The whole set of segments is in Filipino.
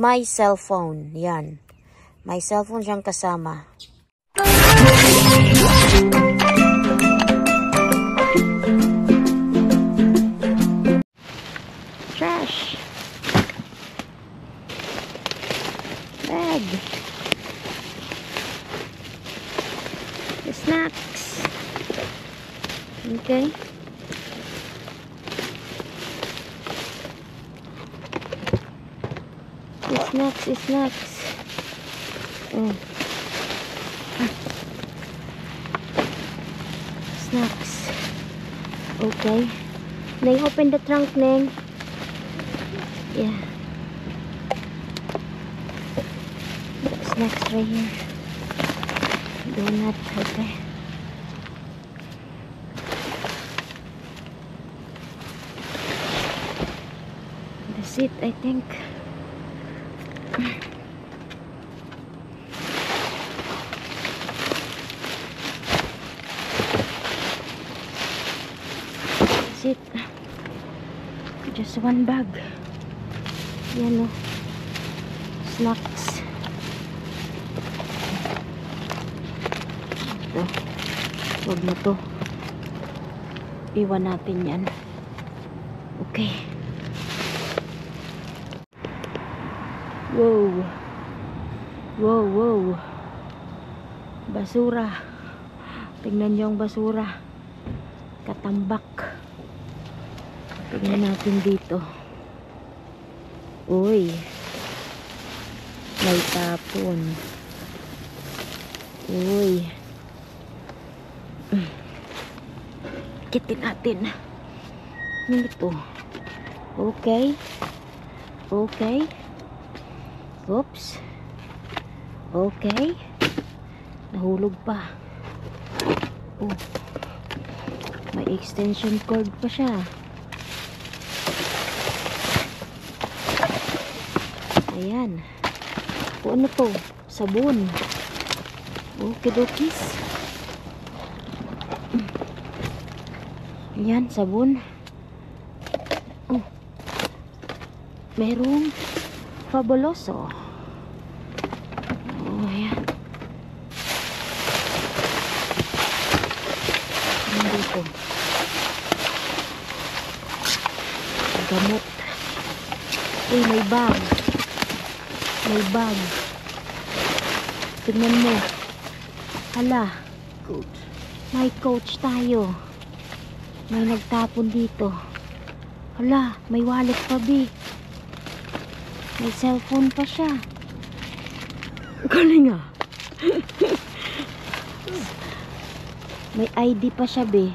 my cellphone. Yan. My cellphone siyang kasama. Trash. Bag. Snacks. Okay. Snacks, snacks. Ah. Snacks. Okay. Neng, open the trunk, Neng. Yeah. Snacks right here. Donut, okay. That's it, I think. That's it. Just one bag. Yan o. Snacks. Ito. Huwag na to. Iwan natin yan. Okay. Wow. Wow, wow. Basura. Tingnan niyo ang basura. Katambak. Tingnan natin dito. Uy. May tapon. Uy. Kitin natin. Ano ito? Okay. Okay. Oops. Okay. Nahulog pa. Oh. May extension cord pa siya. Ayan. O ano to? Sabon. Okay, dokis. Ayan, sabon. Oh. Merong fabuloso. Oh, ayan. Ano dito? Gamot. Uy, may bag. May bag. Tignan mo. Hala. Coach. May coach tayo. May nagtapon dito. Hala, may wallet pa, Bi. May cellphone pa siya. Galing ah. may ID pa siya, Bi.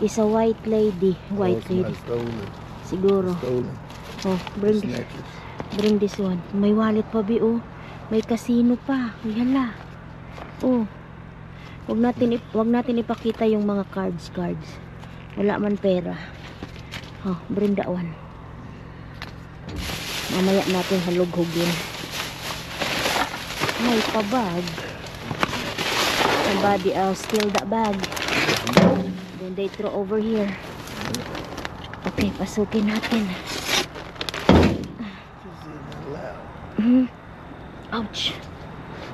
Is a white lady. White Oh, lady. Stolen. Siguro. Stolen. Oh, bring, Snatches. bring this one. May wallet pa, Bi, oh. May casino pa. Ay, hala. Oh. Wag natin, ip- wag natin ipakita yung mga cards, cards. Wala man pera. Oh, bring that one. Mamaya natin halughugin. May pa-bag. Somebody else steal that bag. Then they throw over here. Okay, pasukin natin. Loud. Mhm. Ouch.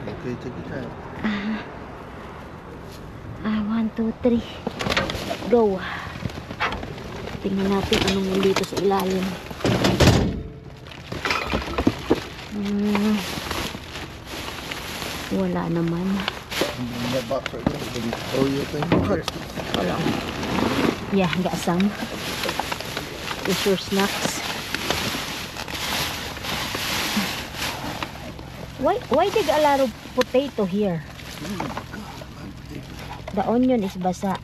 Okay, take your time. Ah, one, two, three. Go. Tingnan natin anong nandito sa ilalim. Hmm. Wala naman. In that box right there. Did you throw your thing? Wala. Yeah, got some. Is your snacks. Why why did a lot of potato here? The onion is basa.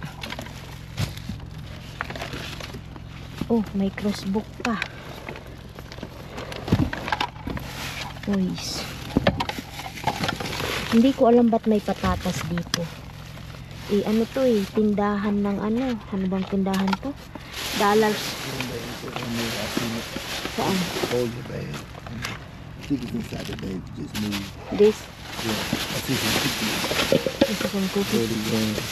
Oh, may crossbook pa. Uys. Hindi ko alam ba't may patatas dito. Eh, ano to eh, tindahan ng ano. Ano bang tindahan to? Dollars. Saan? Hold your bag. I think it's inside the bag. Just move. This. Yeah. I see some cookies. Is some cookies. Thirty grams.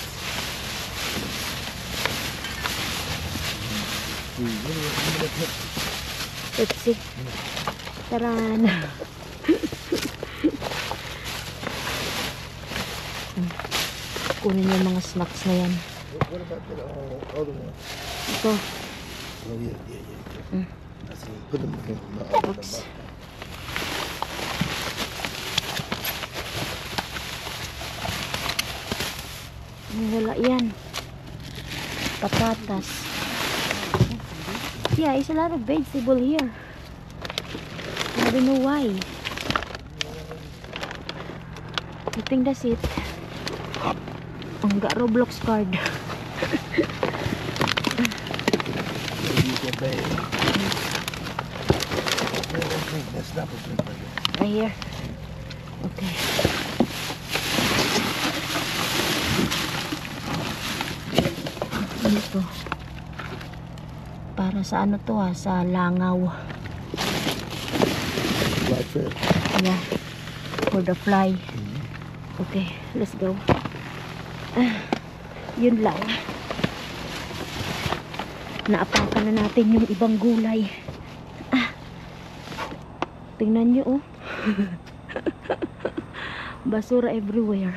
Let's see. Taran! Kunin yung mga snacks na yan. What, about the other one? Ito. Oh, yeah, yeah, yeah. Mm. I see. Put them in the other Oops. wala yan. Patatas. Yeah, it's a lot of vegetable here. I don't know why. I think that's it. Ang ga Roblox card. Right here. Okay. Ano to? Para sa ano to ah, sa langaw. Black fair. Yeah. For the fly. Okay, let's go. Ah, yun lang. Naapakan na natin yung ibang gulay. Ah, tingnan nyo oh. Basura everywhere.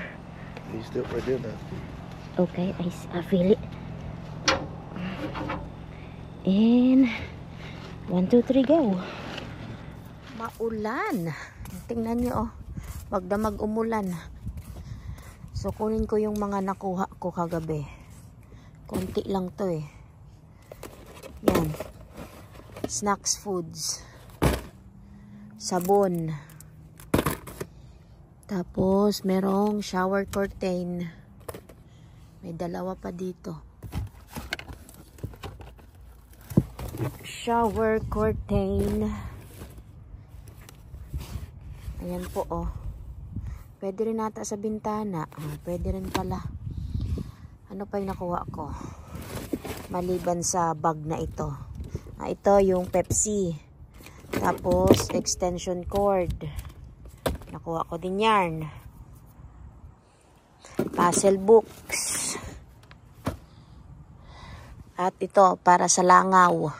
You still right there now. Okay, I, I feel it. And, one, two, three, go. Maulan. Tingnan nyo, oh. Wag na mag-umulan. So, kunin ko yung mga nakuha ko kagabi. Konti lang to eh. Yan. Snacks foods. Sabon. Tapos, merong shower curtain. May dalawa pa dito. Shower curtain. Ayan po, oh. Pwede rin nata sa bintana. Ah, pwede rin pala. Ano pa yung nakuha ko? Maliban sa bag na ito. Ah, ito yung Pepsi. Tapos, extension cord. Nakuha ko din yarn. Puzzle books. At ito, para sa langaw.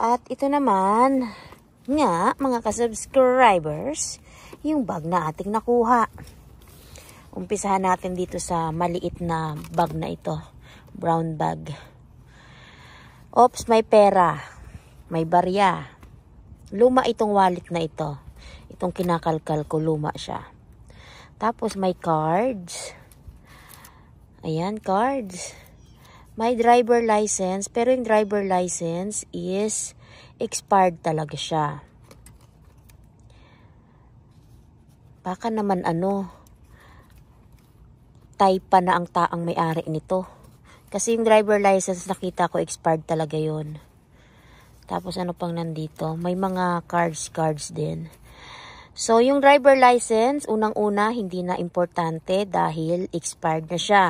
At ito naman, nga, mga ka-subscribers, yung bag na ating nakuha. Umpisahan natin dito sa maliit na bag na ito. Brown bag. Ops, may pera. May barya. Luma itong wallet na ito. Itong kinakalkal ko, luma siya. Tapos may cards. Ayan, cards. May driver license, pero yung driver license is expired talaga siya. Baka naman ano, type pa na ang taang may-ari nito. Kasi yung driver license nakita ko expired talaga yon. Tapos ano pang nandito? May mga cards cards din. So yung driver license, unang-una hindi na importante dahil expired na siya.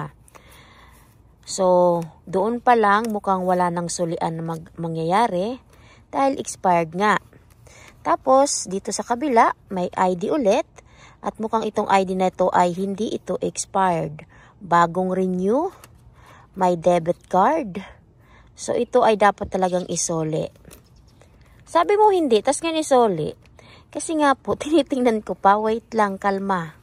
So, doon pa lang mukhang wala nang sulian mag- mangyayari dahil expired nga. Tapos, dito sa kabila, may ID ulit at mukhang itong ID na ito ay hindi ito expired. Bagong renew, may debit card. So, ito ay dapat talagang isole. Sabi mo hindi, tas nga isole. Kasi nga po, tinitingnan ko pa, wait lang, kalma.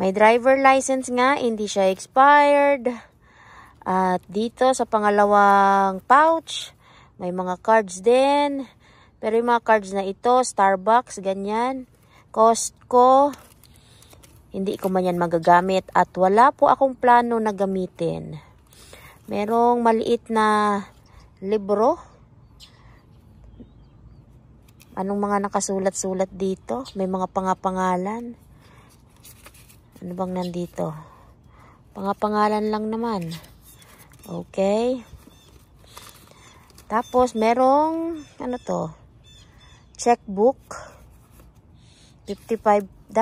May driver license nga, hindi siya expired. At dito sa pangalawang pouch, may mga cards din. Pero yung mga cards na ito, Starbucks, ganyan. Costco, hindi ko man yan magagamit. At wala po akong plano na gamitin. Merong maliit na libro. Anong mga nakasulat-sulat dito? May mga pangapangalan. Ano bang nandito? Pangapangalan lang naman. Okay. Tapos, merong, ano to? Checkbook. $55.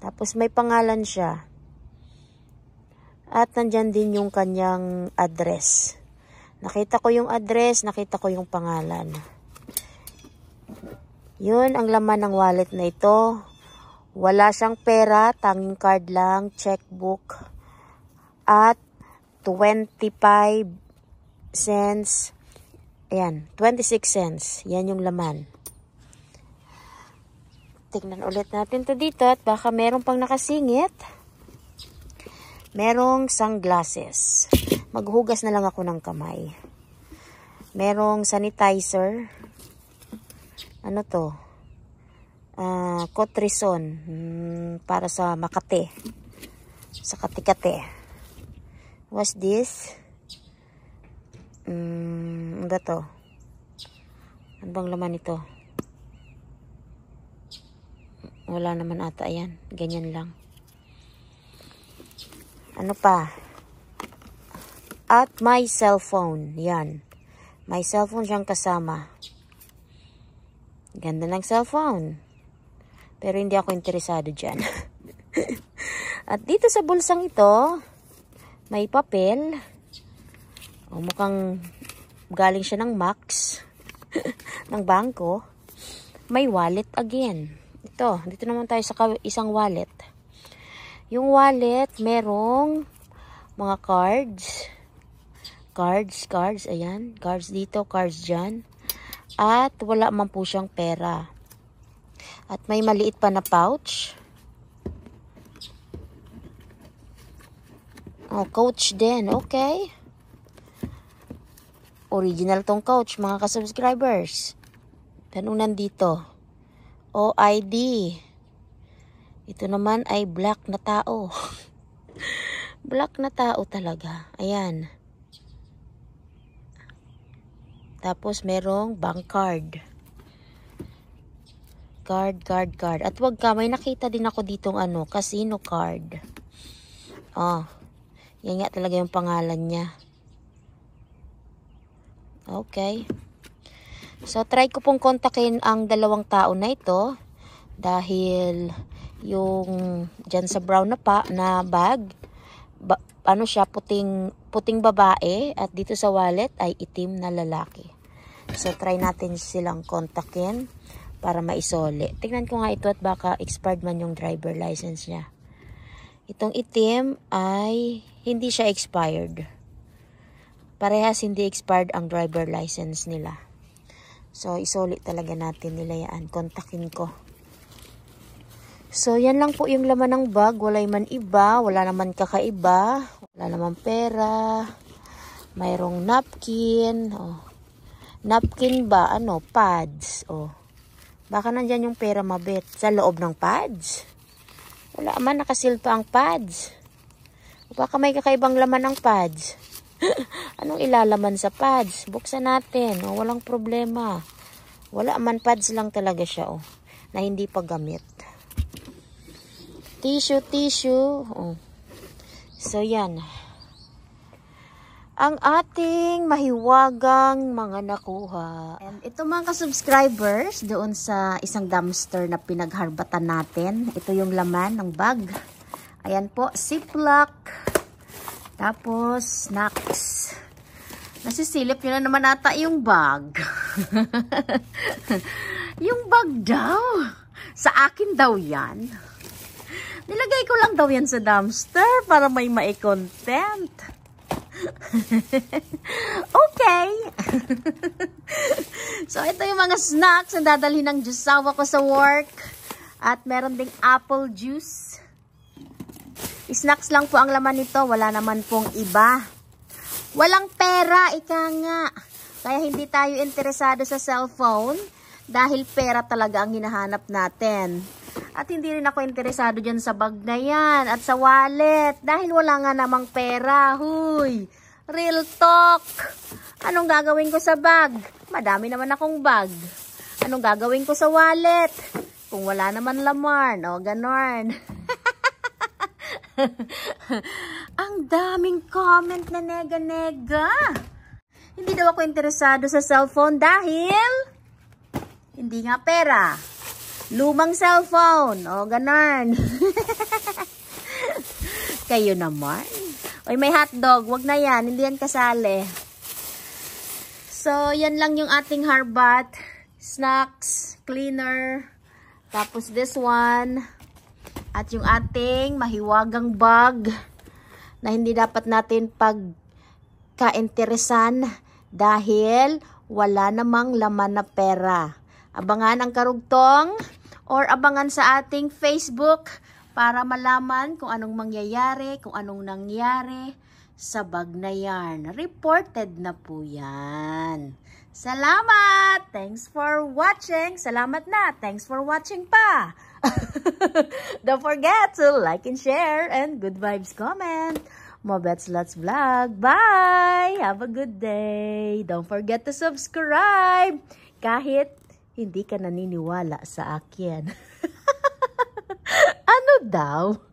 Tapos, may pangalan siya. At nandyan din yung kanyang address. Nakita ko yung address, nakita ko yung pangalan. Yun ang laman ng wallet na ito. Wala siyang pera, tanging card lang, checkbook, at 25 cents Ayan, 26 cents. Yan yung laman. Tingnan ulit natin to dito at baka meron pang nakasingit. Merong sunglasses. Maghugas na lang ako ng kamay. Merong sanitizer. Ano to? Ah, Cotrison. Hmm, para sa Makate. Sa Katikate. What's this? Hmm, ano to? Ano bang laman ito? Wala naman ata yan. Ganyan lang. Ano pa? At my cellphone. Yan. My cellphone siyang kasama. Ganda ng cellphone. Pero hindi ako interesado dyan. At dito sa bulsang ito, may papel. O, mukhang galing siya ng Max. ng bangko. May wallet again. Ito, dito naman tayo sa isang wallet. Yung wallet, merong mga cards. Cards, cards, ayan. Cards dito, cards dyan. At wala man po siyang pera. At may maliit pa na pouch. Oh, coach din. Okay. Original tong coach, mga ka-subscribers. Tanong nandito. OID. Ito naman ay black na tao. black na tao talaga. Ayan. Tapos merong bank card. Card, card, card. At wag ka, may nakita din ako ditong ano, casino card. Oh. Yan nga talaga yung pangalan niya. Okay. So, try ko pong kontakin ang dalawang tao na ito dahil yung dyan sa brown na pa na bag ba, ano siya puting puting babae at dito sa wallet ay itim na lalaki. So try natin silang kontakin para maisole. Tingnan ko nga ito at baka expired man yung driver license niya. Itong itim ay hindi siya expired. Parehas hindi expired ang driver license nila. So, isoli talaga natin nila yan. Kontakin ko. So, yan lang po yung laman ng bag. Walay man iba. Wala naman kakaiba. Wala naman pera. Mayroong napkin. Oh. Napkin ba? Ano? Pads. Oh. Baka nandyan yung pera mabit. Sa loob ng pads. Wala man. Nakasil ang pads. Baka may kakaibang laman ng pads. Anong ilalaman sa pads? Buksan natin. Oh, walang problema. Wala man pads lang talaga siya. Oh, na hindi pa gamit. Tissue, tissue. Oh. So, yan. Ang ating mahiwagang mga nakuha. And ito mga ka-subscribers, doon sa isang dumpster na pinagharbatan natin. Ito yung laman ng bag. Ayan po, ziplock. Tapos, snacks. Nasisilip nyo na naman ata yung bag. yung bag daw. Sa akin daw yan. Nilagay ko lang daw yan sa dumpster para may mai-content. okay. so, ito yung mga snacks na dadalhin ng jusawa ko sa work. At meron ding apple juice. Snacks lang po ang laman nito. Wala naman pong iba. Walang pera, ika nga. Kaya hindi tayo interesado sa cellphone dahil pera talaga ang hinahanap natin. At hindi rin ako interesado dyan sa bag na yan at sa wallet dahil wala nga namang pera. Huy! Real talk! Anong gagawin ko sa bag? Madami naman akong bag. Anong gagawin ko sa wallet? Kung wala naman laman, o ganon. Ang daming comment na nega-nega. Hindi daw ako interesado sa cellphone dahil hindi nga pera. Lumang cellphone. O, ganon. Kayo naman. Oy, may hotdog. Wag na yan. Hindi yan kasali. So, yan lang yung ating harbat. Snacks, cleaner. Tapos this one. At yung ating mahiwagang bag na hindi dapat natin pagka-interesan dahil wala namang laman na pera. Abangan ang karugtong or abangan sa ating Facebook para malaman kung anong mangyayari, kung anong nangyari sa bag na yarn. Reported na po yan. Salamat! Thanks for watching. Salamat na. Thanks for watching pa. Don't forget to like and share and good vibes comment. Mobets Lots Vlog. Bye! Have a good day. Don't forget to subscribe. Kahit hindi ka naniniwala sa akin. ano daw?